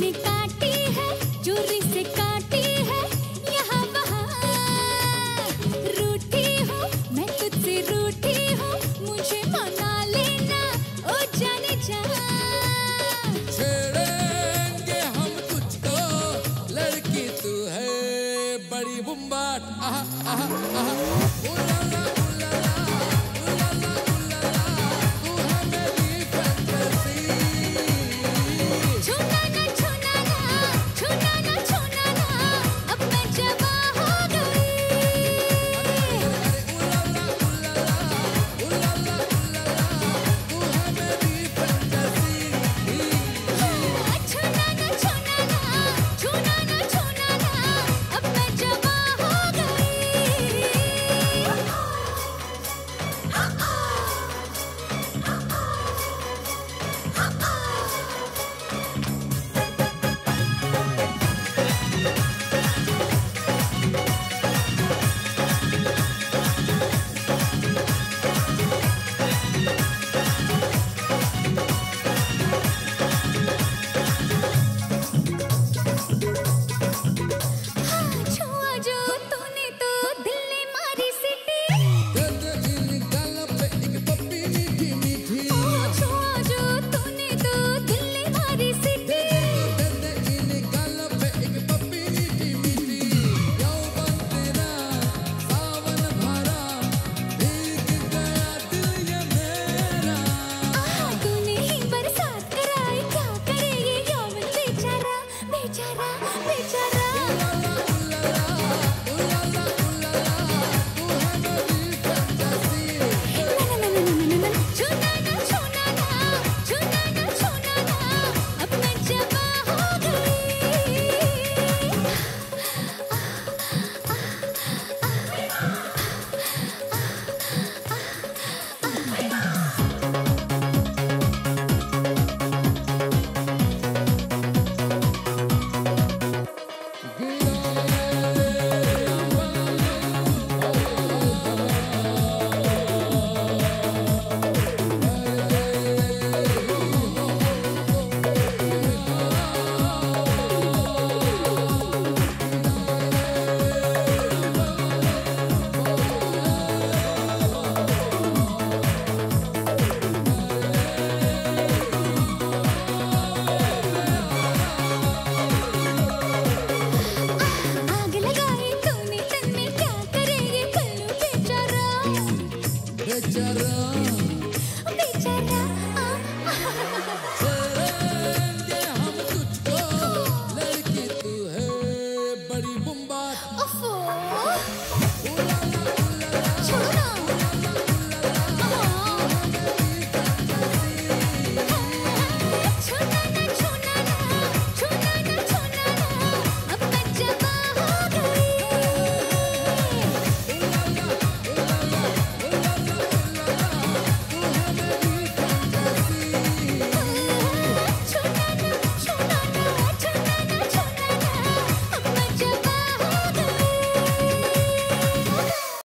निकाल de.